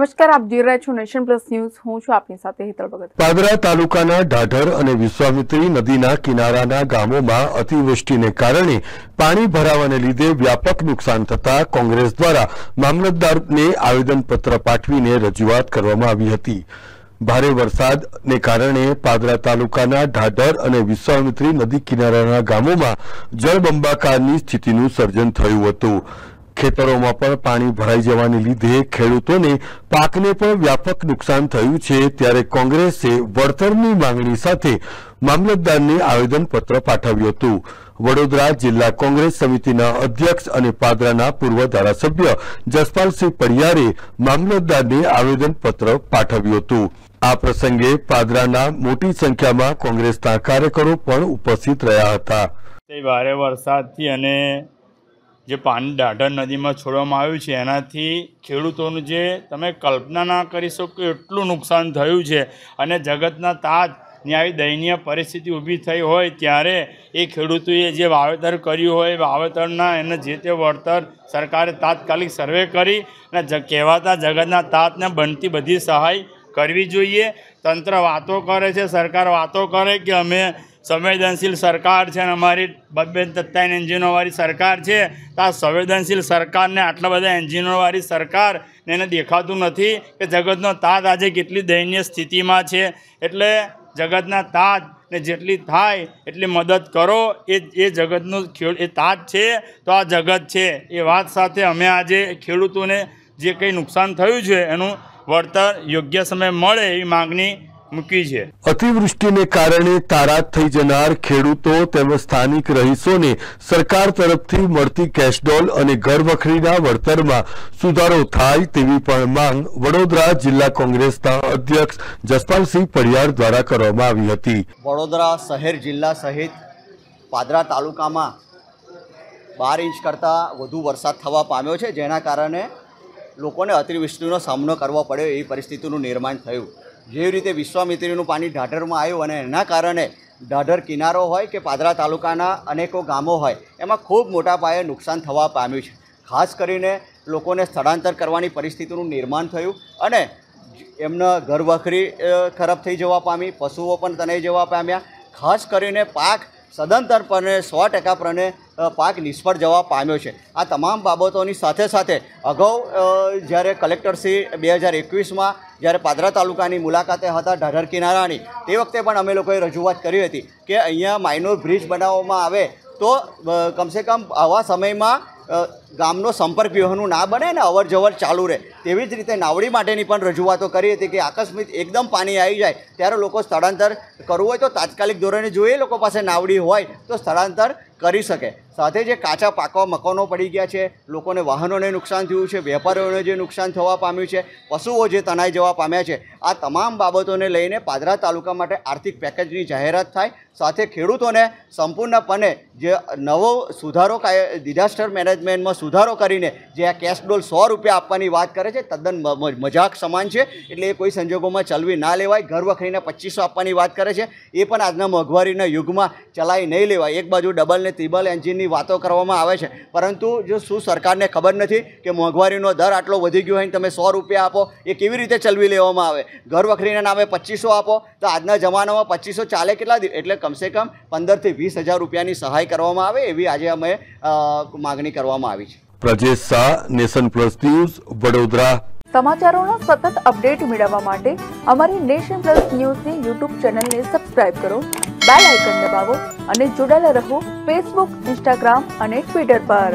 નમસ્કાર, આપ જોઈ રહ્યા છો નેશન પ્લસ ન્યૂઝ. હું છું આપની સાથે હેતલ ભગત. પાદરા તાલુકાના ઢાઢર અને વિશ્વામિત્રી નદીના કિનારાના ગામોમાં અતિવૃષ્ટિને કારણે પાણી ભરાવાને લીધે વ્યાપક નુકસાન થતા કોંગ્રેસ દ્વારા મામલતદારને આવેદનપત્ર પાઠવીને રજૂઆત કરવામાં આવી હતી. ભારે વરસાદને કારણે પાદરા તાલુકાના ઢાઢર અને વિશ્વામિત્રી નદી કિનારાના ગામોમાં જળબંબાકારની સ્થિતિનું સર્જન થયું હતું. ખેતરોમાં પણ પાણી ભરાઈ જવાને લીધે ખેડૂતોને પાકને પણ વ્યાપક નુકસાન થયું છે. ત્યારે કોંગ્રેસે વળતરની માંગણી સાથે મામલતદારને આવેદનપત્ર પાઠવ્યું હતું. વડોદરા જિલ્લા કોંગ્રેસ સમિતિના અધ્યક્ષ અને પાદરાના પૂર્વ ધારાસભ્ય જસપાલસિંહ પડિયારે મામલતદારને આવેદનપત્ર પાઠવ્યું હતું. આ પ્રસંગે પાદરાના મોટી સંખ્યામાં કોંગ્રેસના કાર્યકરો પણ ઉપસ્થિત રહ્યા હતા. તે ભારે વરસાદથી અને જે પાણી દાઢર નદીમાં છોડવામાં આવ્યું છે, એનાથી ખેડૂતોનું જે તમે કલ્પના ના કરી શકો એટલું નુકસાન થયું છે અને જગતના તાજની આવી દયનીય પરિસ્થિતિ ઊભી થઈ હોય ત્યારે એ ખેડૂતોએ જે વાવેતર કર્યું હોય વાવેતરના એને જે તે વળતર સરકારે તાત્કાલિક સર્વે કરી અને કહેવાતા જગતના તાતને બનતી બધી સહાય કરવી જોઈએ. તંત્ર વાતો કરે છે, સરકાર વાતો કરે કે અમે સંવેદનશીલ સરકાર છે અને અમારી બબેન તત્તાઈન એન્જિનોવાળી સરકાર છે. તો આ સંવેદનશીલ સરકારને આટલા બધા એન્જિનોવાળી સરકાર એને દેખાતું નથી કે જગતનો તાત આજે કેટલી દયનીય સ્થિતિમાં છે. એટલે જગતના તાજ ને જેટલી થાય એટલી મદદ કરો. એ એ જગતનું ખેડ, એ તાજ છે તો આ જગત છે. એ વાત સાથે અમે આજે ખેડૂતોને જે કંઈ નુકસાન થયું છે એનું વળતર યોગ્ય સમય મળે એવી માગણી મૂકી છે. અતિવૃષ્ટિને કારણે તારાત થઈ જનાર ખેડૂતો તેમજ સ્થાનિક રહીશોને સરકાર તરફથી મળતી કેશડોલ અને ઘરવખરીના વળતરમાં સુધારો થાય તેવી પણ માંગ વડોદરા જિલ્લા કોંગ્રેસના અધ્યક્ષ જસપાલસિંહ પડિયાર દ્વારા કરવામાં આવી હતી. વડોદરા શહેર જિલ્લા સહિત પાદરા તાલુકામાં બાર ઇંચ કરતાં વધુ વરસાદ થવા પામ્યો છે જેના કારણે લોકોને અતિવૃષ્ટિનો સામનો કરવો પડ્યો એવી પરિસ્થિતિનું નિર્માણ થયું. જેવી રીતે વિશ્વામિત્રીનું પાણી ઢાઢરમાં આવ્યું અને એના કારણે ઢાઢર કિનારો હોય કે પાદરા તાલુકાના અનેકો ગામો હોય, એમાં ખૂબ મોટા પાયે નુકસાન થવા પામ્યું છે. ખાસ કરીને લોકોને સ્થળાંતર કરવાની પરિસ્થિતિનું નિર્માણ થયું અને એમના ઘર વખરી ખરાબ થઈ જવા પામી, પશુઓ પણ તણાઈ જવા પામ્યા. ખાસ કરીને પાક સદંતરપણે સો ટકાપણે પાક નિષ્ફળ જવા પામ્યો છે. આ તમામ બાબતોની સાથે સાથે અગાઉ જ્યારે કલેક્ટરશ્રી બે હજાર એકવીસમાં જ્યારે પાદરા તાલુકાની મુલાકાતે હતા ઢાઢર કિનારાની, તે વખતે પણ અમે લોકોએ રજૂઆત કરી હતી કે અહીંયા માઇનોર બ્રિજ બનાવવામાં આવે તો કમસે કમ આવા સમયમાં ગામનો સંપર્ક વ્યવહારનું ના બને ને અવર જવર ચાલુ રહે. તેવી જ રીતે નાવડી માટેની પણ રજૂઆતો કરી હતી કે આકસ્મિક એકદમ પાણી આવી જાય, ત્યારે લોકો સ્થળાંતર કરવું હોય તો તાત્કાલિક ધોરણે જો એ લોકો પાસે નાવડી હોય તો સ્થળાંતર કરી શકે. સાથે જે કાચા પાકા મકાનો પડી ગયા છે, લોકોને વાહનોને નુકસાન થયું છે, વેપારીઓને જે નુકસાન થવા પામ્યું છે, પશુઓ જે તણાઈ જવા પામ્યા છે, આ તમામ બાબતોને લઈને પાદરા તાલુકા માટે આર્થિક પેકેજની જાહેરાત થાય. સાથે ખેડૂતોને સંપૂર્ણપણે જે નવો સુધારો ડિઝાસ્ટર મેનેજમેન્ટમાં સુધારો કરીને જે આ કેશ ડોલ સો રૂપિયા આપવાની વાત કરે છે, તદ્દન મજાક સમાન છે. એટલે એ કોઈ સંજોગોમાં ચલવી ના લેવાય. ઘર વખરીને પચીસો આપવાની વાત કરે છે. એ પણ આજના મોંઘવારીના યુગમાં ચલાવી નહીં લેવાય. એક બાજુ ડબલ ને ત્રિબલ એન્જિનની વાતો કરવામાં આવે છે. પરંતુ જો શું સરકારને ખબર નથી કે મોંઘવારીનો દર આટલો વધી ગયો હોય તમે સો રૂપિયા આપો એ કેવી રીતે ચલવી લેવામાં આવે? ઘર વખરીના નામે પચીસો આપો તો આજના જમાનામાં પચીસો ચાલે કેટલા એટલે કમસે કમ પંદરથી વીસ હજાર રૂપિયાની સહાય કરવામાં આવે એવી આજે અમે માગણી કરવામાં આવી છે. Prajesh Shah nation plus news Vadodara. સમાચારોનો સતત અપડેટ મેળવવા માટે અમારી નેશન પ્લસ ન્યૂઝની યુટ્યુબ ચેનલને સબસ્ક્રાઇબ કરો. બેલ આઇકન દબાવો અને જોડાયેલા રહો ફેસબુક ઇન્સ્ટાગ્રામ અને ટ્વિટર પર.